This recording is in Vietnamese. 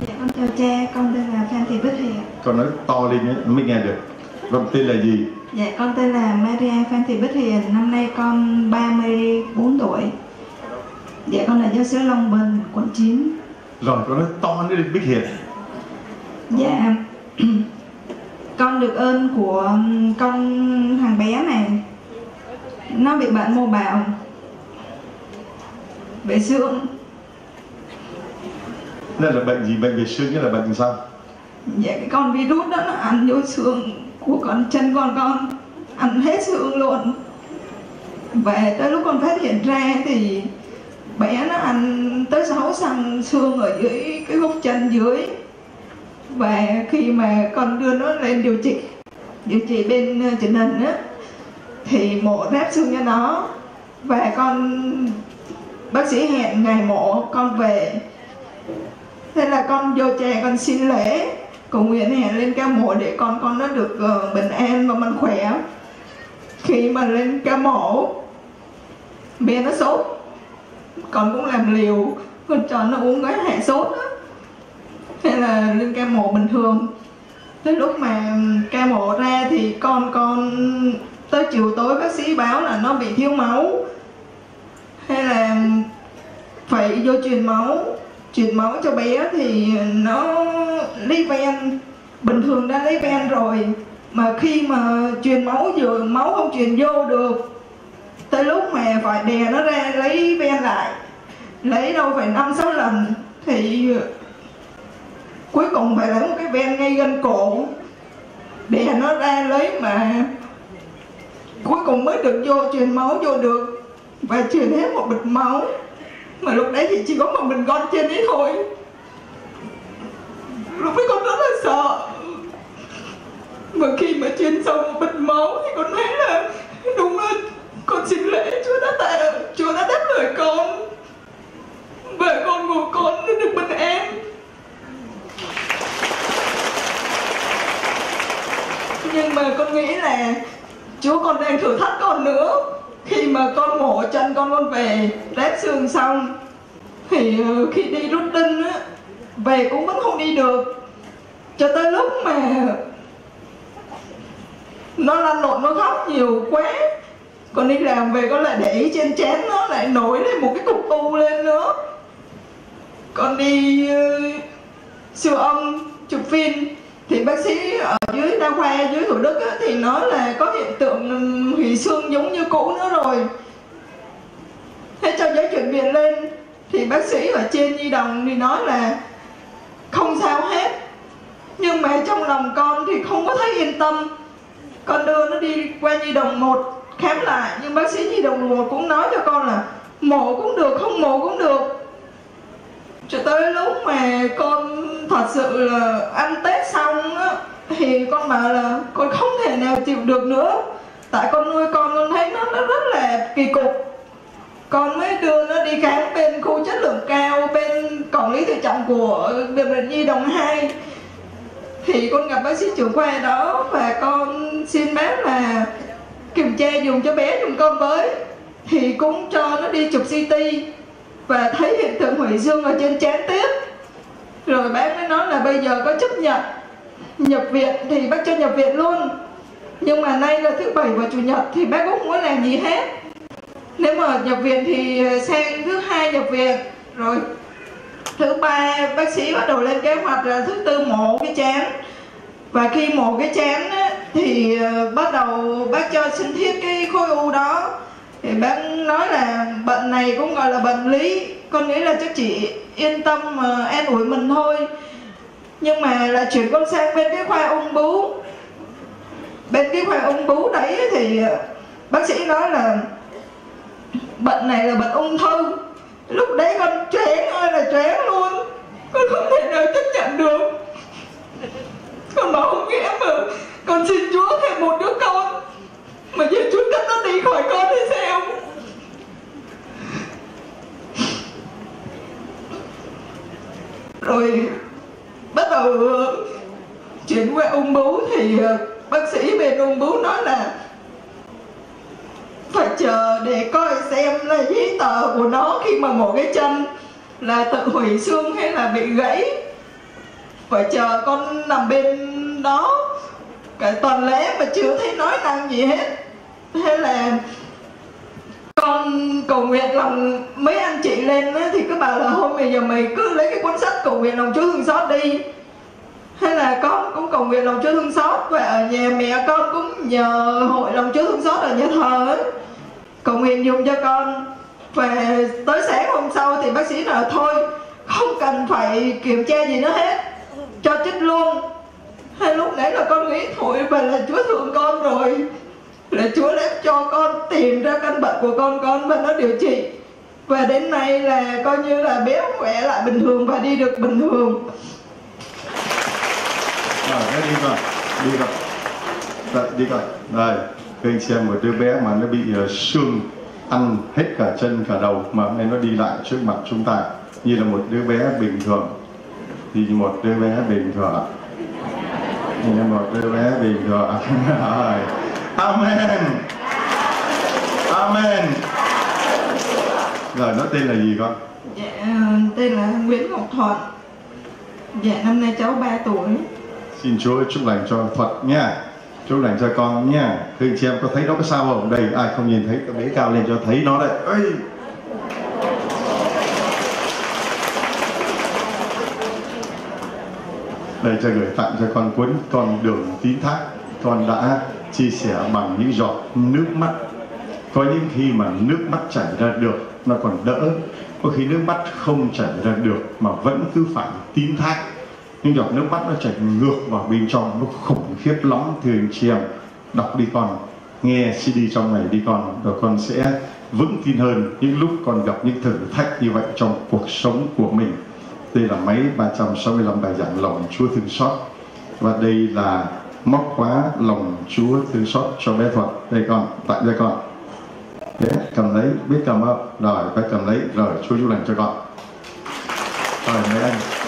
Dạ con chào cha, con tên là Phan Thị Bích Hiền. con nói to lên nhé mới nghe được. Con tên là gì? Dạ con tên là Maria Phan Thị Bích Hiền, năm nay con 34 tuổi. Dạ con là giáo sứ Long Bình, quận 9. rồi con nói to lên bích hiền. Dạ. Con được ơn của con thằng bé này. Nó bị bệnh mô bào. Về xương nên là bệnh gì, bệnh về xương nghĩa là bệnh sao? Dạ cái con virus đó nó ăn vô xương của con, chân con con ăn hết xương luôn. Về tới lúc con phát hiện ra thì bé nó ăn tới 6 xăng xương ở dưới cái gốc chân dưới. Và khi mà con đưa nó lên điều trị điều trị bên ờ, chỉnh hình á, thì mổ ráp xương cho nó. Và con, bác sĩ hẹn ngày mổ con về thế là con vô trẻ con xin lễ. Cầu nguyện hẹn lên ca mộ để con con nó được uh, bình an và mạnh khỏe. Khi mà lên ca mộ bé nó sốt. Con cũng làm liều con cho nó uống gói hạ sốt đó. thế là lên ca mộ bình thường. Tới lúc mà ca mộ ra thì con con tới chiều tối bác sĩ báo là nó bị thiếu máu. Hay là phải vô truyền máu truyền máu cho bé thì nó lấy ven, bình thường đã lấy ven rồi. Mà khi mà truyền máu vừa, máu không truyền vô được, tới lúc mà phải đè nó ra lấy ven lại, lấy đâu phải năm, sáu lần, thì cuối cùng phải lấy một cái ven ngay gần cổ, đè nó ra lấy mà cuối cùng mới được vô truyền máu vô được. Và truyền hết một bịch máu mà lúc đấy thì chỉ có một mình con trên đấy thôi. Lúc ấy con rất là sợ. Mà khi mà truyền sâu một bịch máu thì con thấy là đúng là con xin lễ, Chúa đã tạ, Chúa đã đáp lời con. Và con của con đã được bình an nhưng mà con nghĩ là Chúa còn đang thử thách con nữa. Khi mà con mổ chân con con về rát xương xong thì ờ, khi đi rút đinh á về cũng vẫn không đi được. Cho tới lúc mà nó lăn lộn nó khóc nhiều quá còn đi làm về con lại để ý trên chén nó lại nổi lên một cái cục u lên nữa. Còn đi uh, siêu âm chụp phim thì bác sĩ ở dưới đa khoa dưới thủ đức á, thì nói là có hiện tượng ừ, hủy xương giống như cũ nữa rồi. Thế cho giấy chuyển viện lên thì bác sĩ ở trên nhi đồng thì nói là không sao hết. Nhưng mà trong lòng con thì không có thấy yên tâm. Con đưa nó đi qua nhi đồng một khám lại. Nhưng bác sĩ nhi đồng một cũng nói cho con là mổ cũng được không mổ cũng được. Cho tới lúc mà con thật sự là ăn tết xong á thì con bảo là con không thể nào chịu được nữa. Tại con nuôi con con thấy nó, nó rất là kỳ cục con mới đưa nó đi khám bên khu chất lượng cao, bên quản lý tự trọng của bệnh viện nhi đồng 2 thì con gặp bác sĩ trưởng khoa đó và con xin bác là kiểm tra dùng cho bé dùng con với. Thì cũng cho nó đi chụp CT và thấy hiện tượng hủy xương ở trên trán tiếp. Rồi bác mới nói là bây giờ có chấp nhận nhập viện thì bác cho nhập viện luôn. Nhưng mà nay là thứ bảy và chủ nhật thì bác cũng không muốn làm gì hết nếu mà nhập viện thì sang thứ hai nhập viện. Rồi thứ ba bác sĩ bắt đầu lên kế hoạch là thứ tư mổ cái chán và khi mổ cái chán á, thì ờ, bắt đầu bác cho sinh thiết cái khối u đó. Thì bác nói là bệnh này cũng gọi là bệnh lý con nghĩ là chắc chị yên tâm mà an ủi mình thôi. Nhưng mà là chuyển con sang bên cái khoa ung bướu. Bên cái khoa ung bướu đấy thì ờ, bác sĩ nói là bệnh này là bệnh ung thư. Lúc đấy con choáng ơi là choáng luôn. Con không thể nào chấp nhận được. Con bảo không nghĩa mà con xin chúa thêm một đứa con. Mà giờ chúa cách nó đi khỏi con thì sao? Rồi bắt đầu ờ, chuyển qua ung bướu thì ờ, bác sĩ bên ung bướu nói là phải chờ để coi xem là giấy tờ của nó khi mà mổ cái chân là tự hủy xương hay là bị gãy. Phải chờ con nằm bên đó. Cả tuần lễ mà chưa thấy nói năng gì hết. Thế là con cầu nguyện lòng mấy anh chị lên thì cứ bảo là hôm bây giờ mày cứ lấy cái cuốn sách cầu nguyện lòng Chúa thương xót đi hay là con cũng cầu nguyện lòng Chúa thương xót. Và ở nhà mẹ con cũng nhờ hội lòng Chúa thương xót ở nhà thờ ấy, cầu nguyện dùng cho con và tới sáng hôm sau thì bác sĩ nói thôi không cần phải kiểm tra gì nữa hết. Cho chích luôn. Hay lúc nãy là con nghĩ thôi và là Chúa thương con rồi. Là Chúa đã cho con tìm ra căn bệnh của con con và nó điều trị. Và đến nay là coi như là bé khỏe lại bình thường và đi được bình thường à, đi rồi đi rồi Đấy, đi rồi đây các anh xem một đứa bé mà nó bị ờ, uh, xương ăn hết cả chân cả đầu mà hôm nay nó đi lại trước mặt chúng ta. Như là một đứa bé bình thường. Thì một đứa bé bình thường như là một đứa bé bình thường. Rồi. Amen. Amen. Rồi nó tên là gì con? Dạ ờ, tên là Nguyễn Ngọc Thuận. Dạ năm nay cháu 3 tuổi xin Chúa, chúc lành cho Phật nha. Chúc lành cho con nha. Thưa chị em, có thấy nó có sao không? Đây, ai không nhìn thấy cái bế cao lên cho thấy nó đấy. Ây! đây, cho gửi tặng cho con cuốn con đường tín thác. Con đã chia sẻ bằng những giọt nước mắt. Có những khi mà nước mắt chảy ra được, nó còn đỡ. Có khi nước mắt không chảy ra được mà vẫn cứ phải tín thác những giọt nước mắt nó chảy ngược vào bên trong nó khủng khiếp lắm thưa anh chị em. Đọc đi con nghe CD trong ngày đi con rồi con sẽ vững tin hơn những lúc con gặp những thử thách như vậy trong cuộc sống của mình. Đây là máy 365 bài giảng lòng Chúa thương xót. Và đây là móc khóa lòng Chúa thương xót cho bé Thuật đây con tại đây con. Đấy, cầm lấy biết cầm không? Rồi phải cầm lấy rồi Chúa chú lành cho con. Rồi mấy anh.